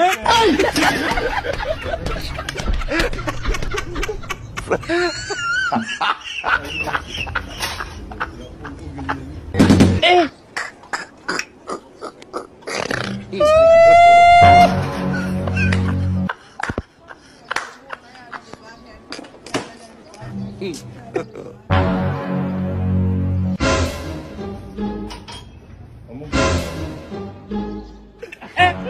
Ai!